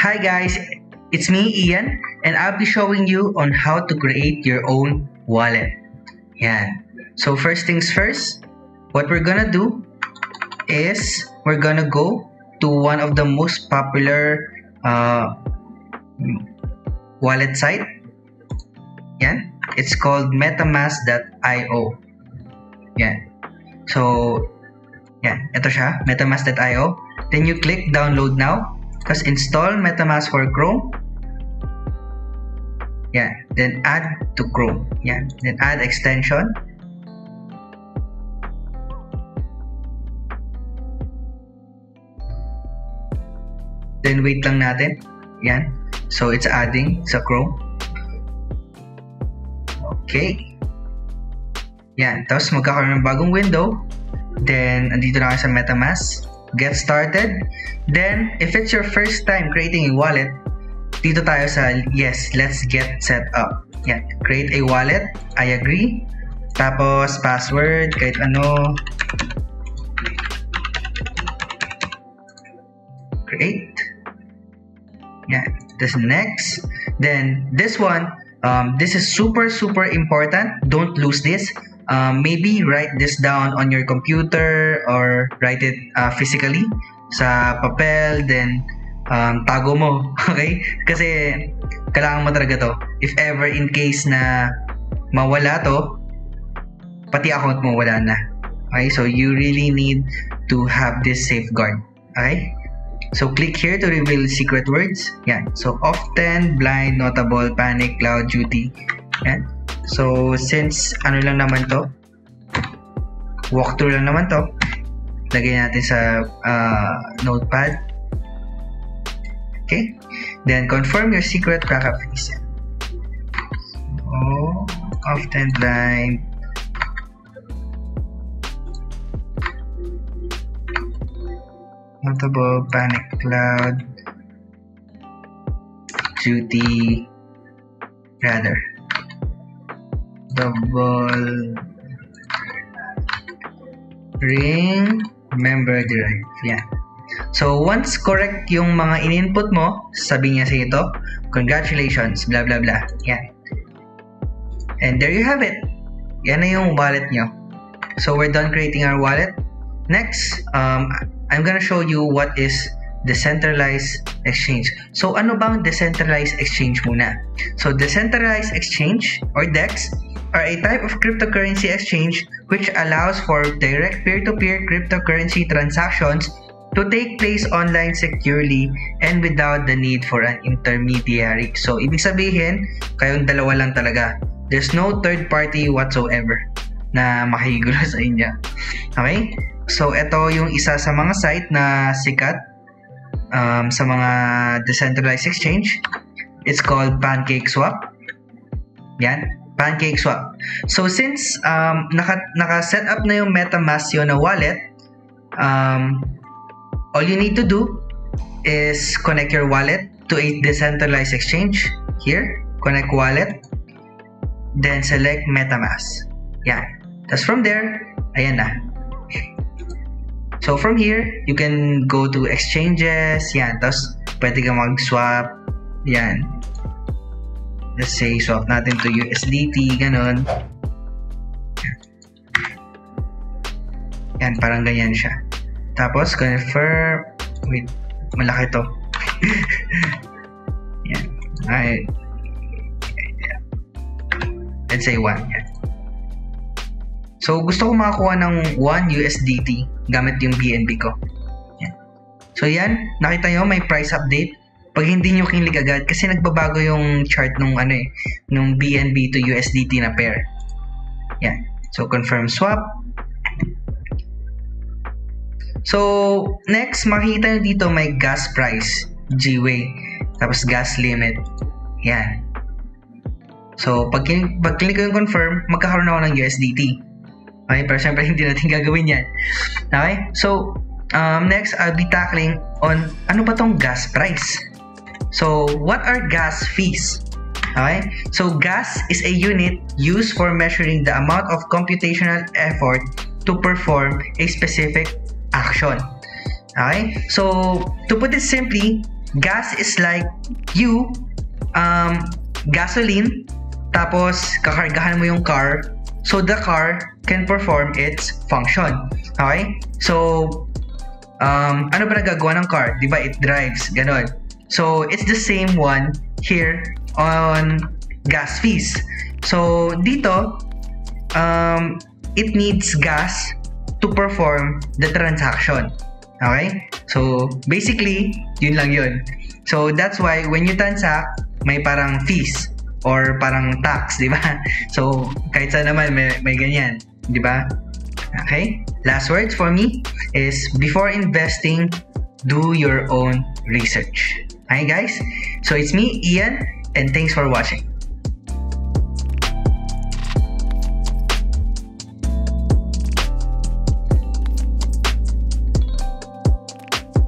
Hi guys, it's me Ian and I'll be showing you on how to create your own wallet. Yeah. So first things first, what we're gonna do is we're gonna go to one of the most popular uh, wallet site. Yeah, It's called metamask.io. Yeah. So, yan. Ito siya, metamask.io. Then you click download now tapos install MetaMask for Chrome. Yan. Then add to Chrome. Yan. Then add extension. Then wait lang natin. Yan. So it's adding sa Chrome. Okay. Yan. Tapos magkakaroon ng bagong window. Then, andito na sa MetaMask get started. Then, if it's your first time creating a wallet, dito tayo sa yes, let's get set up. Yan, create a wallet. I agree. Tapos, password, kahit ano. Create. Yan. This next. Then, this one, um, this is super, super important. Don't lose this um, maybe write this down on your computer or write it uh, physically sa papel then um, tago mo okay? Kasi kailangan mo talaga to. If ever in case na mawala to pati account mo wala na. Okay? So you really need to have this safeguard. Okay? So click here to reveal secret words. Yan. So often blind notable panic cloud duty. Yan So, since ano lang naman to, walkthrough lang naman to, lagay natin sa uh, notepad. Okay? Then, confirm your secret backup reason. Oh, often blind. Notable panic cloud. Duty. Rather double ring member drive. Yan. So, once correct yung mga in-input mo, sabi niya sa ito, congratulations, blah, blah, blah. Yan. And there you have it. Yan na yung wallet nyo. So, we're done creating our wallet. Next, um, I'm gonna show you what is decentralized exchange. So, ano bang decentralized exchange muna? So, decentralized exchange or DEX are a type of cryptocurrency exchange which allows for direct peer-to-peer cryptocurrency transactions to take place online securely and without the need for an intermediary. So, ibig sabihin, kayong dalawa lang talaga. There's no third party whatsoever na makikigulo sa inyo. Okay? So, ito yung isa sa mga site na sikat um, sa mga decentralized exchange. It's called PancakeSwap. Yan. PancakeSwap. So since um, naka, naka-set up na yung MetaMask yun na wallet, um, all you need to do is connect your wallet to a decentralized exchange. Here, connect wallet. Then select MetaMask. Yan. Tapos from there, ayan na. So from here, you can go to exchanges. Yan. Tapos pwede ka mag-swap. Yan let's say swap natin to USDT, ganun. Yan, parang ganyan siya. Tapos, confirm, wait, malaki to. yan. Ay, let's say 1. Yan. So, gusto ko makakuha ng 1 USDT gamit yung BNB ko. Yan. So, yan. Nakita nyo, may price update pag hindi nyo kinig agad kasi nagbabago yung chart nung ano eh nung BNB to USDT na pair. Yan. So confirm swap. So next makikita nyo dito may gas price Gway tapos gas limit. Yan. So pag, pag click ko yung confirm magkakaroon ako ng USDT okay? Pero syempre hindi natin gagawin yan. Okay? So um, next I'll be tackling on ano ba tong gas price So, what are gas fees? Okay? So, gas is a unit used for measuring the amount of computational effort to perform a specific action. Okay? So, to put it simply, gas is like you, um, gasoline, tapos kakargahan mo yung car, so the car can perform its function. Okay? So, um, ano ba nagagawa ng car? Di ba? It drives. Ganon. So, it's the same one here on gas fees. So, dito, um, it needs gas to perform the transaction. Okay? So, basically, yun lang yun. So, that's why when you transact, may parang fees or parang tax, di ba? So, kahit saan naman may, may ganyan, di ba? Okay? Last words for me is before investing, do your own research. Okay, guys? So, it's me, Ian, and thanks for watching.